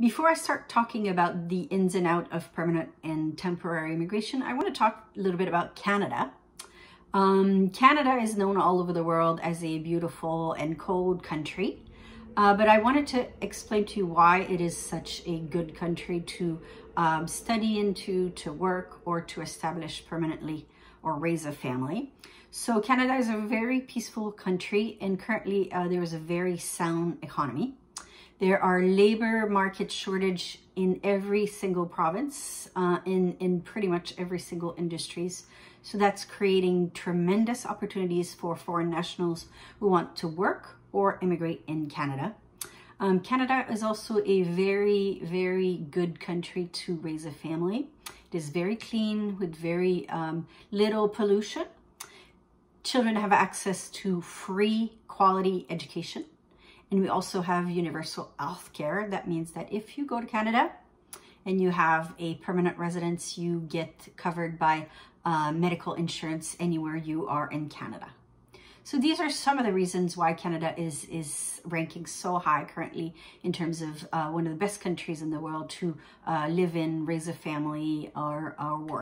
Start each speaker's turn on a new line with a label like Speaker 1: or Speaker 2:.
Speaker 1: Before I start talking about the ins and out of permanent and temporary immigration, I want to talk a little bit about Canada. Um, Canada is known all over the world as a beautiful and cold country, uh, but I wanted to explain to you why it is such a good country to um, study into, to work, or to establish permanently or raise a family. So Canada is a very peaceful country and currently uh, there is a very sound economy. There are labor market shortage in every single province, uh, in, in pretty much every single industries. So that's creating tremendous opportunities for foreign nationals who want to work or immigrate in Canada. Um, Canada is also a very, very good country to raise a family. It is very clean with very um, little pollution children have access to free quality education. And we also have universal health care. That means that if you go to Canada and you have a permanent residence, you get covered by uh, medical insurance anywhere you are in Canada. So these are some of the reasons why Canada is, is ranking so high currently in terms of uh, one of the best countries in the world to uh, live in, raise a family, or, or work.